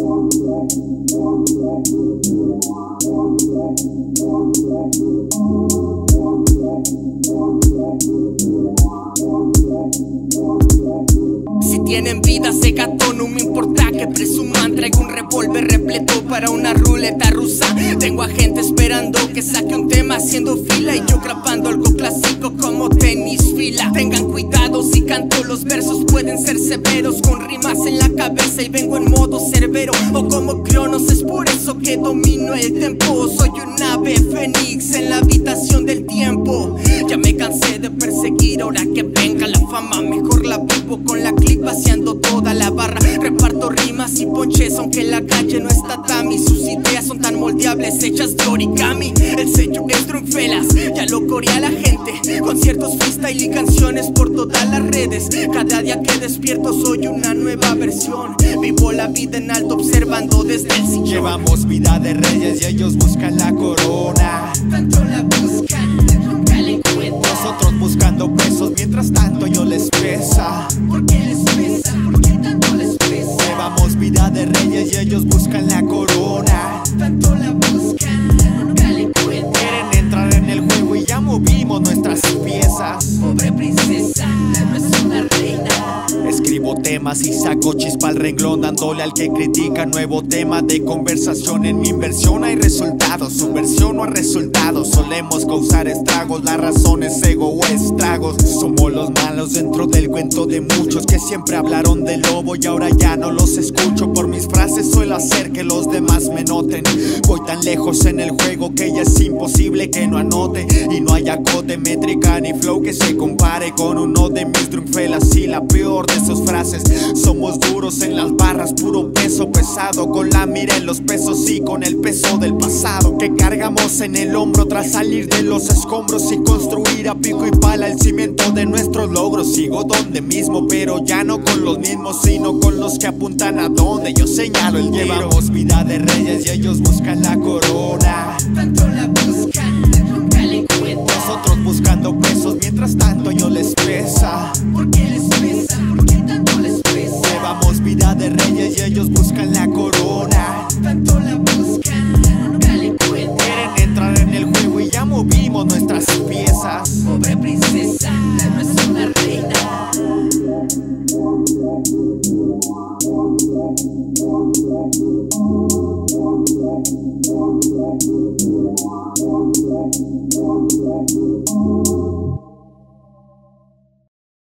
Thank you. Si tienen vida se gato, no me importa que presuman. Traigo un revólver repleto para una ruleta rusa. Tengo a gente esperando que saque un tema haciendo fila Y yo grabando algo clásico como tenis fila. Tengan cuidado si canto los versos pueden ser severos. Con rimas en la cabeza y vengo en modo cerbero. O como Cronos es por eso que domino el tempo. Soy un ave fénix en la habitación del tiempo. Ya me cansé de perseguir vivo con la clip vaciando toda la barra. Reparto rimas y ponches aunque la calle no está tami Sus ideas son tan moldeables hechas de origami. El sello es Drunfelas, ya lo corea la gente. Conciertos freestyle y canciones por todas las redes. Cada día que despierto soy una nueva versión. Vivo la vida en alto observando desde el sillón. Llevamos vida de reyes y ellos buscan la corona. Tanto la ellos buscan la corona. Tanto la buscan, nunca la encuentran Quieren entrar en el juego y ya movimos nuestras piezas. Pobre princesa, no es una reina. Escribo temas y saco chispa al renglón dándole al que critica nuevo tema de conversación. En mi inversión hay resultados, subversión no hay resultados, solemos causar estragos, la razón es ego o estragos, somos los malos dentro del cuento de muchos que siempre hablaron del lobo y ahora ya no los escucho por mis frases suelo hacer que los demás me noten, voy tan lejos en el juego que ya es imposible que no anote y no hay acote, métrica ni flow que se compare con uno de mis drunfelas y la peor de sus frases. Somos duros en las barras, puro peso pesado. Con la mira en los pesos y con el peso del pasado que cargamos en el hombro tras salir de los escombros y construir a pico y pala el cimiento de nuestros logros. Sigo donde mismo, pero ya no con los mismos, sino con los que apuntan a donde yo señalo el tiro. Llevamos vida de reyes y ellos buscan la corona. Tanto la buscan, nunca la encuentran Nosotros buscando pesos, mientras tanto yo les pesa. ¿Por qué Thank you.